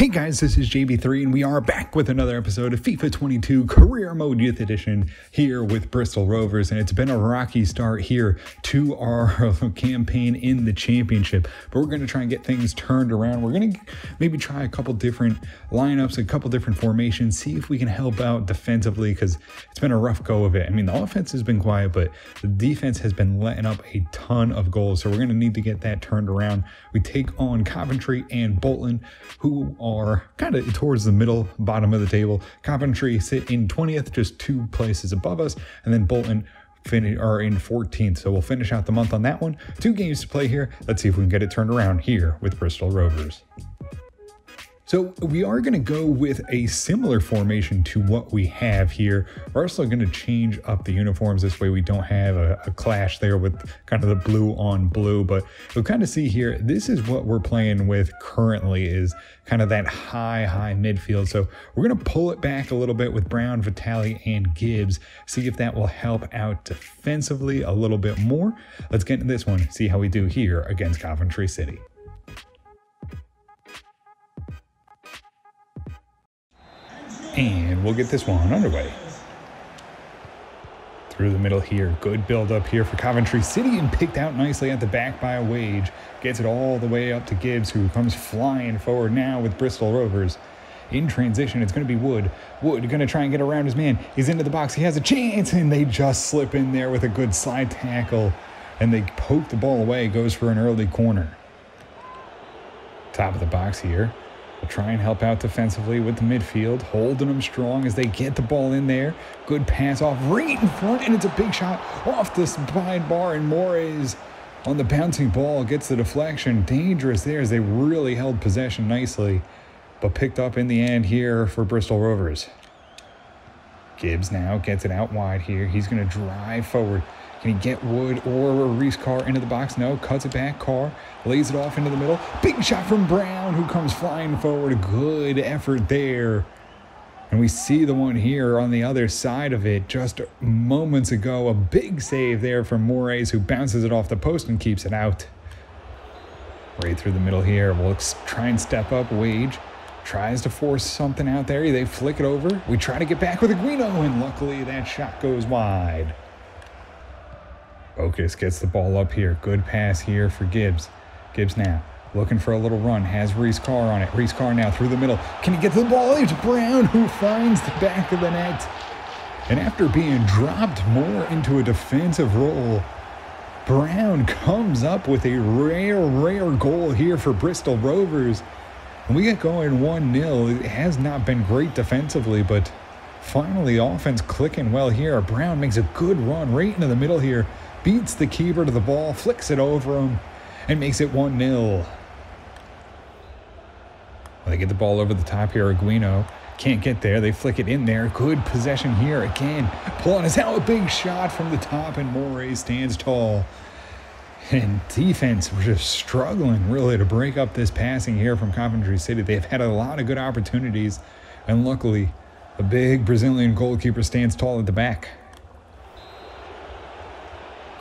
Hey guys, this is JB3 and we are back with another episode of FIFA 22 Career Mode Youth Edition here with Bristol Rovers and it's been a rocky start here to our campaign in the championship but we're going to try and get things turned around. We're going to maybe try a couple different lineups, a couple different formations, see if we can help out defensively because it's been a rough go of it. I mean, the offense has been quiet, but the defense has been letting up a ton of goals so we're going to need to get that turned around. We take on Coventry and Bolton who are kind of towards the middle bottom of the table. Coventry sit in 20th, just two places above us, and then Bolton finish are in 14th. So we'll finish out the month on that one. Two games to play here. Let's see if we can get it turned around here with Bristol Rovers. So we are going to go with a similar formation to what we have here. We're also going to change up the uniforms. This way we don't have a, a, clash there with kind of the blue on blue. But you'll kind of see here, this is what we're playing with currently is kind of that high, high midfield. So we're going to pull it back a little bit with Brown, Vitali, and Gibbs. See if that will help out defensively a little bit more. Let's get into this one, see how we do here against Coventry City. And we'll get this one underway. Through the middle here. Good build up here for Coventry City and picked out nicely at the back by a wage. Gets it all the way up to Gibbs, who comes flying forward now with Bristol Rovers. In transition, it's going to be Wood. Wood going to try and get around his man. He's into the box. He has a chance, and they just slip in there with a good slide tackle. And they poke the ball away. Goes for an early corner. Top of the box here. Try and help out defensively with the midfield, holding them strong as they get the ball in there. Good pass off right in front, and it's a big shot off the side bar, and Moraes on the bouncing ball gets the deflection. Dangerous there as they really held possession nicely, but picked up in the end here for Bristol Rovers. Gibbs now gets it out wide here. He's going to drive forward. Can he get Wood or Reese Carr into the box? No, cuts it back. Carr lays it off into the middle. Big shot from Brown, who comes flying forward. Good effort there. And we see the one here on the other side of it just moments ago. A big save there from Moraes, who bounces it off the post and keeps it out. Right through the middle here. We'll try and step up. Wage tries to force something out there. They flick it over. We try to get back with Aquino, and luckily that shot goes wide. Focus gets the ball up here. Good pass here for Gibbs. Gibbs now looking for a little run. Has Reese Carr on it. Reese Carr now through the middle. Can he get the ball? It's Brown who finds the back of the net. And after being dropped more into a defensive role, Brown comes up with a rare, rare goal here for Bristol Rovers. And we get going 1 0. It has not been great defensively, but finally, offense clicking well here. Brown makes a good run right into the middle here beats the keeper to the ball, flicks it over him, and makes it 1 0. They get the ball over the top here. Aquino can't get there. They flick it in there. Good possession here again. Pulling us out a big shot from the top, and Moraes stands tall. And defense, we're just struggling really to break up this passing here from Coventry City. They've had a lot of good opportunities, and luckily, a big Brazilian goalkeeper stands tall at the back.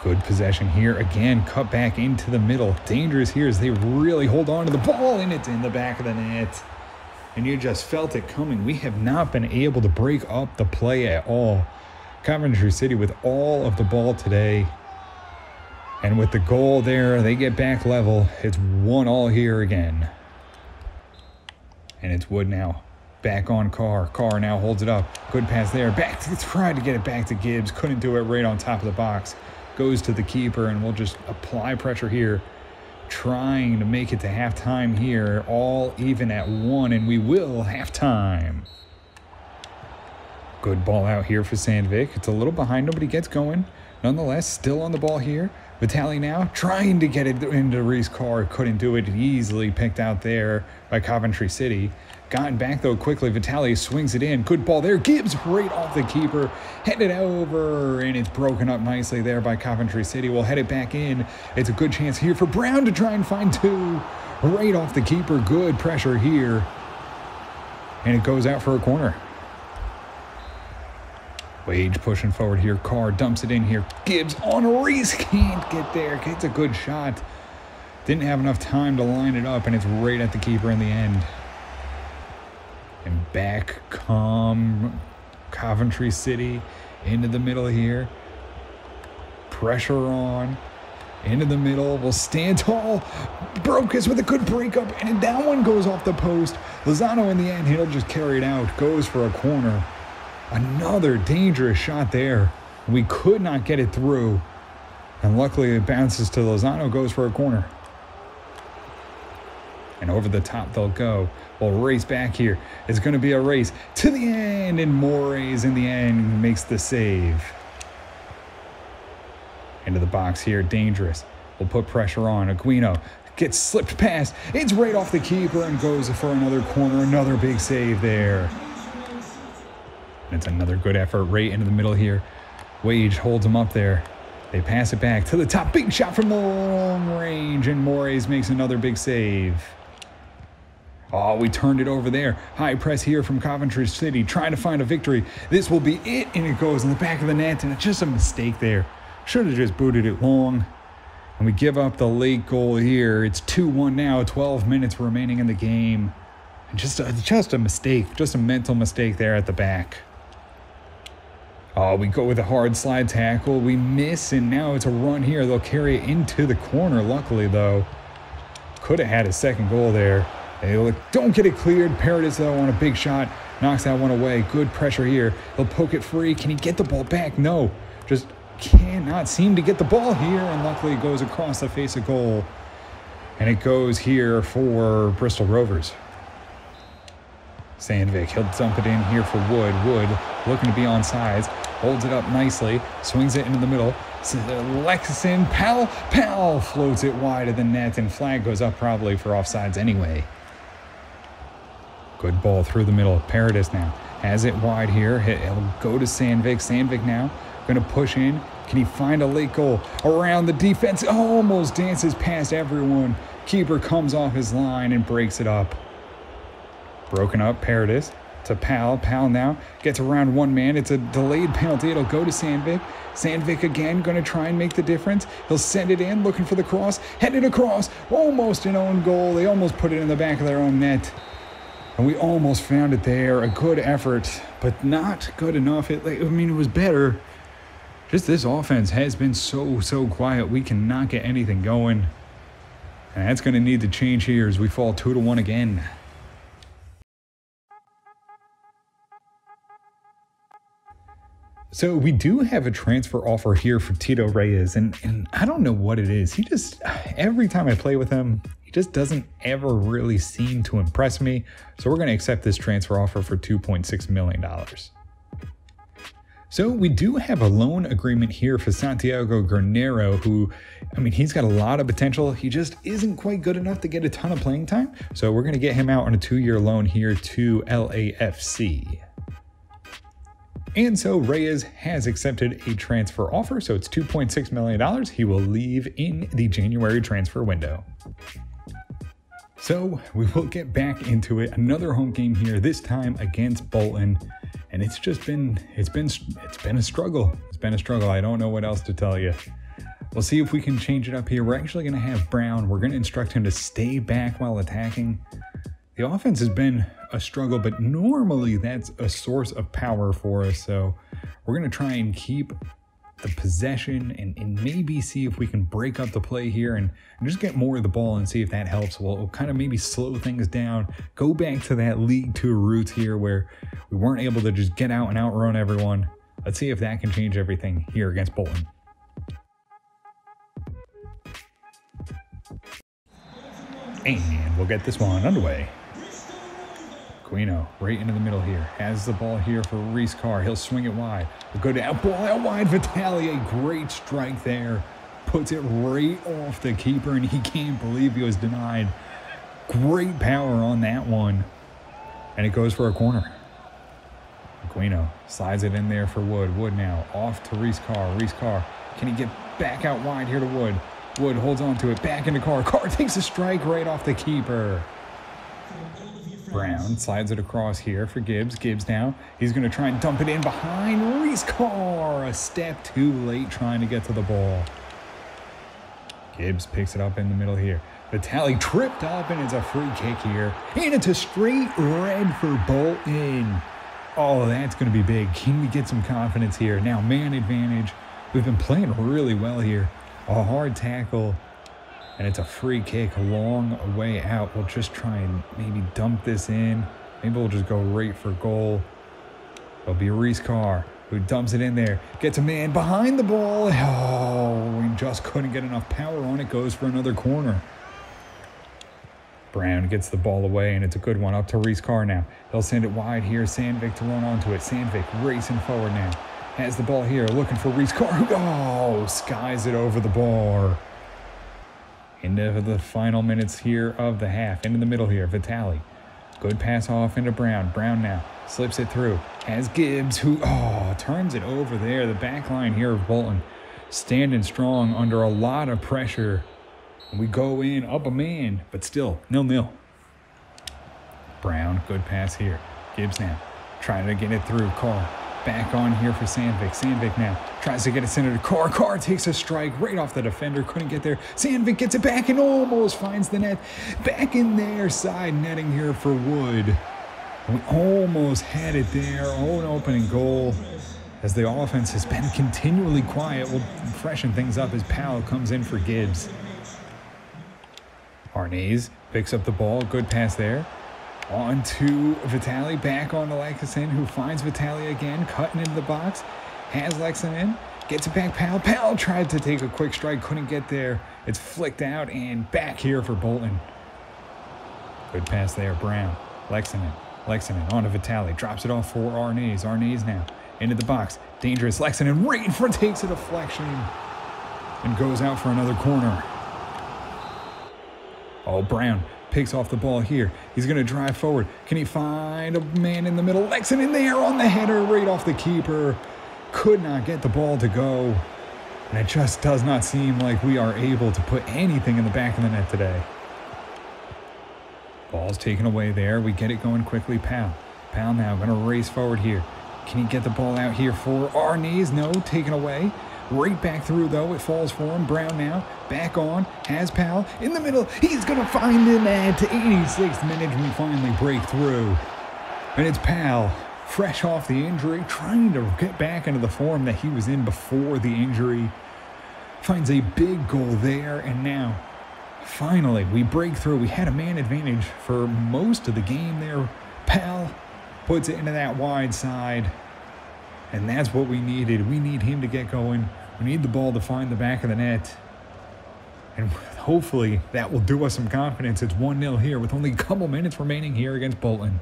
Good possession here. Again, cut back into the middle. Dangerous here as they really hold on to the ball, and it's in the back of the net. And you just felt it coming. We have not been able to break up the play at all. Coventry City with all of the ball today. And with the goal there, they get back level. It's one all here again. And it's Wood now. Back on Carr. Carr now holds it up. Good pass there. Back to try to get it back to Gibbs. Couldn't do it right on top of the box goes to the keeper, and we'll just apply pressure here, trying to make it to halftime here, all even at one, and we will halftime. Good ball out here for Sandvik. It's a little behind him, but he gets going. Nonetheless, still on the ball here. Vitali now trying to get it into Reese Carr. Couldn't do it. Easily picked out there by Coventry City. Gotten back though quickly. Vitali swings it in. Good ball there. Gibbs right off the keeper. Headed over, and it's broken up nicely there by Coventry City. We'll head it back in. It's a good chance here for Brown to try and find two. Right off the keeper. Good pressure here. And it goes out for a corner. Wage pushing forward here. Carr dumps it in here. Gibbs on Reese. Can't get there. Gets a good shot. Didn't have enough time to line it up, and it's right at the keeper in the end. Back come Coventry City into the middle here. Pressure on. Into the middle. Will stand tall. Brocas with a good breakup. And that one goes off the post. Lozano in the end, he'll just carry it out. Goes for a corner. Another dangerous shot there. We could not get it through. And luckily it bounces to Lozano, goes for a corner. And over the top they'll go. We'll race back here. It's going to be a race to the end. And Moraes in the end makes the save. Into the box here. Dangerous. We'll put pressure on. Aquino gets slipped past. It's right off the keeper and goes for another corner. Another big save there. And it's another good effort right into the middle here. Wage holds him up there. They pass it back to the top. Big shot from the long range. And Moraes makes another big save. Oh, we turned it over there. High press here from Coventry City, trying to find a victory. This will be it, and it goes in the back of the net, and it's just a mistake there. Should have just booted it long. And we give up the late goal here. It's 2-1 now, 12 minutes remaining in the game. And just a, just a mistake, just a mental mistake there at the back. Oh, we go with a hard slide tackle. We miss, and now it's a run here. They'll carry it into the corner, luckily, though. Could have had a second goal there. They don't get it cleared. Paredes, though, on a big shot, knocks that one away. Good pressure here. He'll poke it free. Can he get the ball back? No. Just cannot seem to get the ball here, and luckily it goes across the face of goal. And it goes here for Bristol Rovers. Sandvik, he'll dump it in here for Wood. Wood looking to be on sides, holds it up nicely, swings it into the middle. Lexington, Powell, Powell floats it wide of the net, and flag goes up probably for offsides anyway. Good ball through the middle. Paradis now has it wide here. He'll go to Sandvik. Sandvik now going to push in. Can he find a late goal around the defense? Almost dances past everyone. Keeper comes off his line and breaks it up. Broken up, Paradis to Pal. Pal now gets around one man. It's a delayed penalty. It'll go to Sandvik. Sandvik again going to try and make the difference. He'll send it in, looking for the cross. Headed across. Almost an own goal. They almost put it in the back of their own net. And we almost found it there. A good effort, but not good enough. It, like, I mean, it was better. Just this offense has been so, so quiet. We cannot get anything going. And that's going to need to change here as we fall 2 to 1 again. So we do have a transfer offer here for Tito Reyes, and, and I don't know what it is. He just every time I play with him, he just doesn't ever really seem to impress me. So we're going to accept this transfer offer for $2.6 million. So we do have a loan agreement here for Santiago Garnero, who, I mean, he's got a lot of potential. He just isn't quite good enough to get a ton of playing time. So we're going to get him out on a two-year loan here to LAFC. And so Reyes has accepted a transfer offer, so it's $2.6 million. He will leave in the January transfer window. So we will get back into it. Another home game here, this time against Bolton. And it's just been it's been it's been a struggle. It's been a struggle. I don't know what else to tell you. We'll see if we can change it up here. We're actually going to have Brown. We're going to instruct him to stay back while attacking. The offense has been a struggle, but normally that's a source of power for us. So we're going to try and keep the possession and, and maybe see if we can break up the play here and, and just get more of the ball and see if that helps. We'll, kind of maybe slow things down, go back to that League Two roots here where we weren't able to just get out and outrun everyone. Let's see if that can change everything here against Bolton. And we'll get this one underway. Aquino right into the middle here. Has the ball here for Reese Carr. He'll swing it wide. We'll go down. Ball out wide. Vitali, a great strike there. Puts it right off the keeper, and he can't believe he was denied. Great power on that one. And it goes for a corner. Aquino slides it in there for Wood. Wood now off to Reese Carr. Reese Carr. Can he get back out wide here to Wood? Wood holds on to it. Back into Carr. Carr takes a strike right off the keeper. Brown slides it across here for Gibbs. Gibbs now, he's going to try and dump it in behind Reese Carr. A step too late trying to get to the ball. Gibbs picks it up in the middle here. Vitali tripped up and it's a free kick here. And it's a straight red for Bolton. Oh, that's going to be big. Can we get some confidence here? Now, man advantage. We've been playing really well here. A hard tackle. And it's a free kick a long way out. We'll just try and maybe dump this in. Maybe we'll just go right for goal. It'll be Reese Carr who dumps it in there. Gets a man behind the ball. Oh, we just couldn't get enough power on it. Goes for another corner. Brown gets the ball away, and it's a good one up to Reese Carr now. He'll send it wide here. Sandvik to run onto it. Sandvik racing forward now. Has the ball here, looking for Reese Carr. Oh, skies it over the bar. Into the final minutes here of the half. Into the middle here, Vitali. Good pass off into Brown. Brown now slips it through. Has Gibbs, who, oh, turns it over there. The back line here of Bolton standing strong under a lot of pressure. We go in up a man, but still nil nil. Brown, good pass here. Gibbs now trying to get it through. Carr back on here for Sandvik. Sandvik now tries to get it centered to Carr. Carr takes a strike right off the defender. Couldn't get there. Sandvik gets it back and almost finds the net. Back in there, side netting here for Wood. We almost had it there. Own opening goal. As the offense has been continually quiet, we'll freshen things up as Powell comes in for Gibbs. Arnaz picks up the ball. Good pass there. On to Vitali. Back on to Lexington, who finds Vitali again, cutting into the box. Has Lexington. Gets it back. Powell. Powell tried to take a quick strike. Couldn't get there. It's flicked out and back here for Bolton. Good pass there. Brown. Lexington. Lexington on to Vitali. Drops it off for Arnaz. Arnaz now into the box. Dangerous. Lexington right in front takes a deflection and goes out for another corner. Oh, Brown picks off the ball here. He's going to drive forward. Can he find a man in the middle? Lexington there on the header right off the keeper. Could not get the ball to go. And it just does not seem like we are able to put anything in the back of the net today. Ball's taken away there. We get it going quickly. Pound. Pound now going to race forward here. Can he get the ball out here for Arnaz? No, taken away. Right back through, though. It falls for him. Brown now. Back on. Has Powell. In the middle. He's going to find the net. 86th minute. We finally break through. And it's Powell, fresh off the injury, trying to get back into the form that he was in before the injury. Finds a big goal there. And now, finally, we break through. We had a man advantage for most of the game there. Powell puts it into that wide side. And that's what we needed. We need him to get going. We need the ball to find the back of the net. And hopefully that will do us some confidence. It's 1 0 here with only a couple minutes remaining here against Bolton.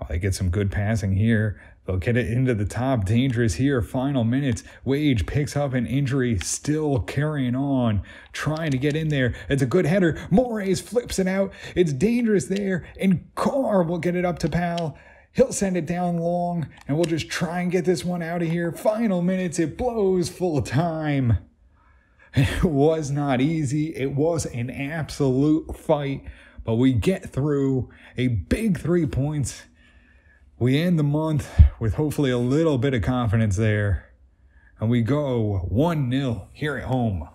Oh, they get some good passing here. They'll get it into the top. Dangerous here. Final minutes. Wage picks up an injury, still carrying on, trying to get in there. It's a good header. Moraes flips it out. It's dangerous there. And Carr will get it up to Pal. He'll send it down long, and we'll just try and get this one out of here. Final minutes, it blows full time. It was not easy. It was an absolute fight, but we get through a big three points. We end the month with hopefully a little bit of confidence there, and we go 1 0 here at home.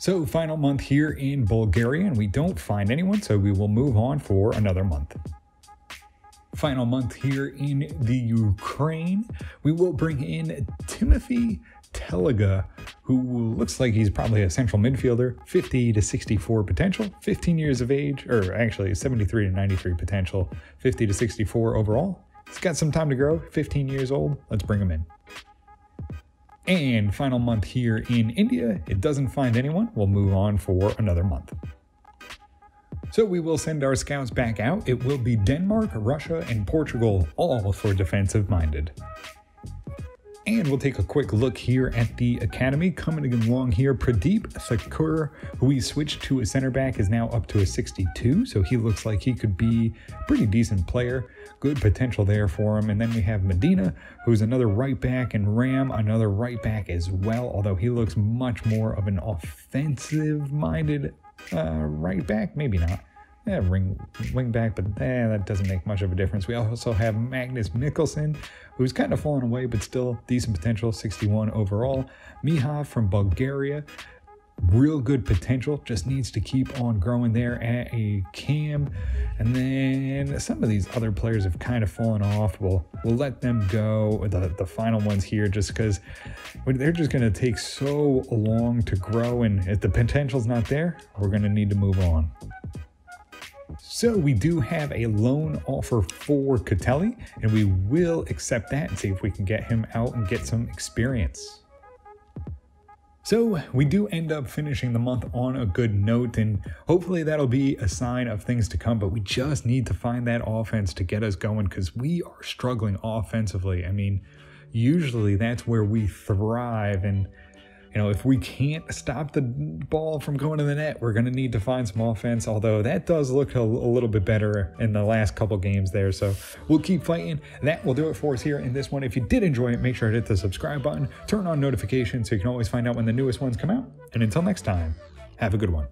So, final month here in Bulgaria, and we don't find anyone, so we will move on for another month. Final month here in the Ukraine, we will bring in Timothy Teliga, who looks like he's probably a central midfielder, 50 to 64 potential, 15 years of age, or actually 73 to 93 potential, 50 to 64 overall. He's got some time to grow, 15 years old. Let's bring him in. And final month here in India, it doesn't find anyone. We'll move on for another month. So we will send our scouts back out. It will be Denmark, Russia, and Portugal, all for defensive minded. And we'll take a quick look here at the academy. Coming along here, Pradeep Thakur, who we switched to a center back, is now up to a 62. So he looks like he could be a pretty decent player. Good potential there for him. And then we have Medina, who's another right back, and Ram, another right back as well, although he looks much more of an offensive minded uh, right back. Maybe not. Eh, ring, wing back, but eh, that doesn't make much of a difference. We also have Magnus Mikkelsen, who's kind of fallen away, but still decent potential, 61 overall. Miha from Bulgaria, real good potential, just needs to keep on growing there at a cam. And then some of these other players have kind of fallen off. We'll, we'll let them go, the, the final ones here, just because they're just going to take so long to grow. And if the potential's not there, we're going to need to move on. So we do have a loan offer for Catelli, and we will accept that and see if we can get him out and get some experience. So we do end up finishing the month on a good note, and hopefully that'll be a sign of things to come. But we just need to find that offense to get us going because we are struggling offensively. I mean, usually that's where we thrive, and you know, if we can't stop the ball from going to the net, we're going to need to find some offense. Although that does look a, a, little bit better in the last couple games there. So we'll keep fighting. That will do it for us here in this one. If you did enjoy it, make sure to hit the subscribe button, turn on notifications so you can always find out when the newest ones come out. And until next time, have a good one.